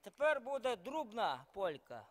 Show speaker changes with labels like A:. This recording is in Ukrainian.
A: тепер буде друбна полька.